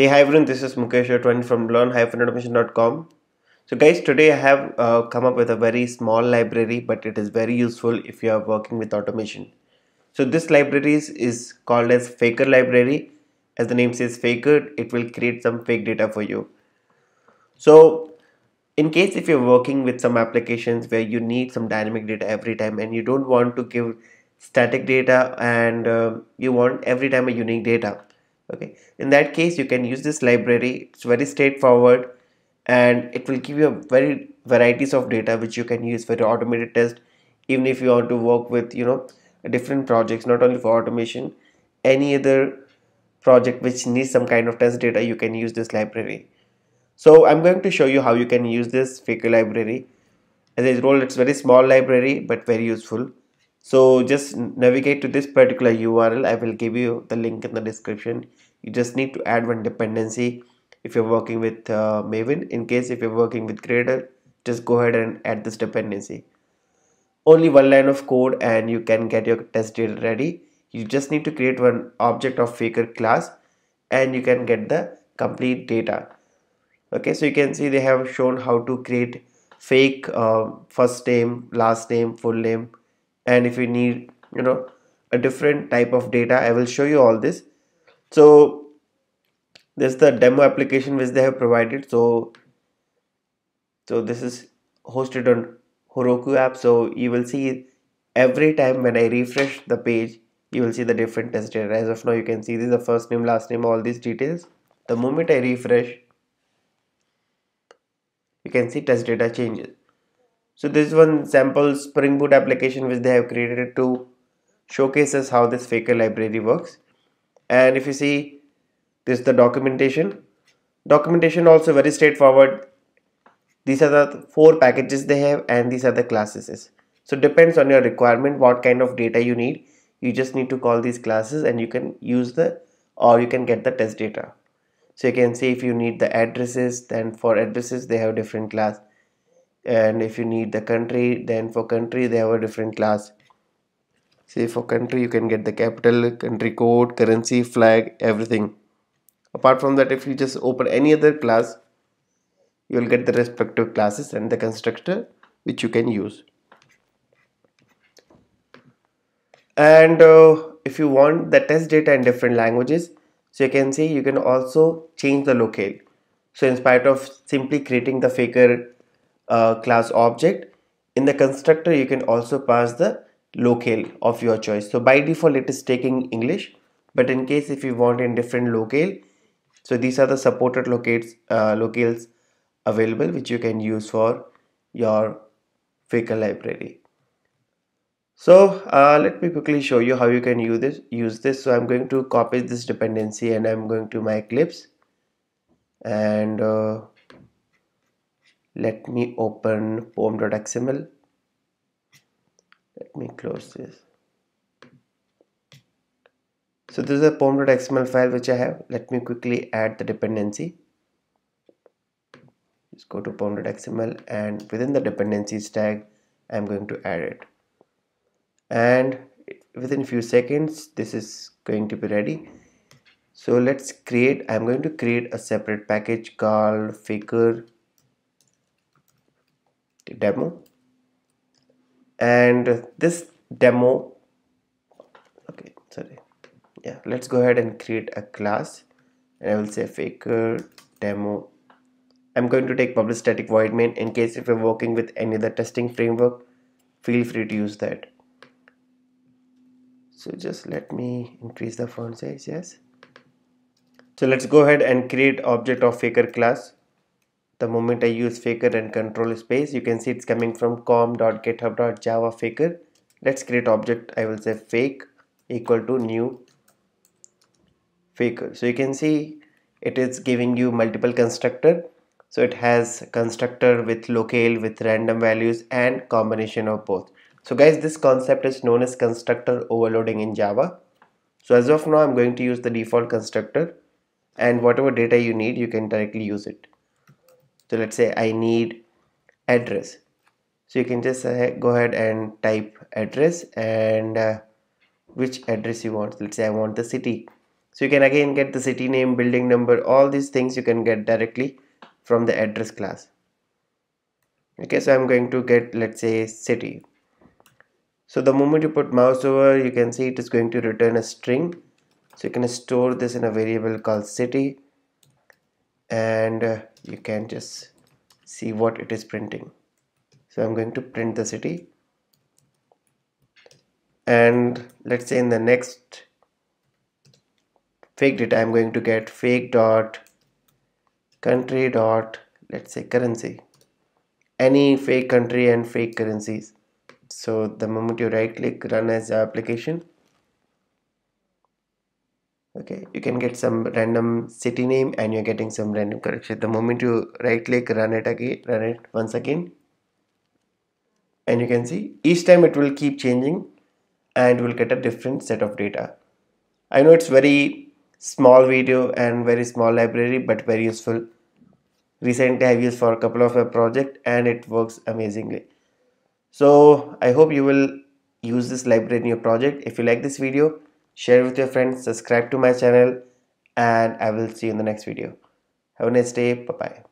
Hey hi everyone, this is Mukesh Otwani from learn-automation.com. So guys, today I have uh, come up with a very small library, but it is very useful if you are working with automation. So this library is, is called as Faker library. As the name says Faker, it will create some fake data for you. So in case if you're working with some applications where you need some dynamic data every time and you don't want to give static data and uh, you want every time a unique data okay. In that case you can use this library. It's very straightforward and it will give you a very varieties of data which you can use for your automated test. Even if you want to work with you know different projects not only for automation any other project which needs some kind of test data you can use this library. So i'm going to show you how you can use this faker library. As i told it's very small library but very useful so just navigate to this particular url i will give you the link in the description. You just need to add one dependency. If you're working with uh, maven in case if you're working with gradle just go ahead and add this dependency. Only one line of code and you can get your test data ready. You just need to create one object of faker class and you can get the complete data. Okay so you can see they have shown how to create fake uh, first name last name full name and if you need you know a different type of data I will show you all this. So this is the demo application which they have provided. So so this is hosted on Heroku app. So you will see every time when I refresh the page you will see the different test data. As of now you can see this is the first name last name all these details. The moment I refresh you can see test data changes so this is one sample Spring Boot application which they have created to showcases how this Faker library works. And if you see this is the documentation. Documentation also very straightforward. These are the four packages they have and these are the classes. So depends on your requirement what kind of data you need. You just need to call these classes and you can use the or you can get the test data. So you can see if you need the addresses then for addresses they have different class and if you need the country then for country they have a different class. Say for country you can get the capital country code currency flag everything. Apart from that if you just open any other class you will get the respective classes and the constructor which you can use. And uh, if you want the test data in different languages so you can see you can also change the locale. So in spite of simply creating the faker class object. In the constructor you can also pass the locale of your choice. So by default it is taking English. But in case if you want in different locale so these are the supported locates uh, locales available which you can use for your Faker library. So uh, let me quickly show you how you can use this use this. So I'm going to copy this dependency and I'm going to my Eclipse and uh, let me open pom.xml let me close this. So this is a pom.xml file which I have. Let me quickly add the dependency. Just go to pom.xml and within the dependencies tag I'm going to add it. And within a few seconds this is going to be ready. So let's create I'm going to create a separate package called faker demo. And this demo okay sorry. Yeah let's go ahead and create a class. And I will say faker demo. I'm going to take public static void main in case if you're working with any other testing framework feel free to use that. So just let me increase the font size yes. So let's go ahead and create object of faker class the moment I use faker and control space you can see it's coming from com.github.java faker. Let's create object I will say fake equal to new faker. So you can see it is giving you multiple constructor. So it has constructor with locale with random values and combination of both. So guys this concept is known as constructor overloading in Java. So as of now I'm going to use the default constructor and whatever data you need you can directly use it so let's say I need address. So you can just uh, go ahead and type address and uh, which address you want. Let's say I want the city. So so you can again get the city name building number all these things you can get directly from the address class. Okay so I'm going to get let's say city. So the moment you put mouse over you can see it is going to return a string. So you can store this in a variable called city and uh, you can just see what it is printing. So I'm going to print the city. And let's say in the next fake data I'm going to get fake dot country dot let's say currency. Any fake country and fake currencies. So the moment you right click run as application okay you can get some random city name and you're getting some random correction. The moment you right click run it again run it once again. And you can see each time it will keep changing and we'll get a different set of data. I know it's very small video and very small library but very useful. Recently I've used for a couple of a project and it works amazingly. So I hope you will use this library in your project. If you like this video share with your friends subscribe to my channel and I will see you in the next video. Have a nice day. Bye bye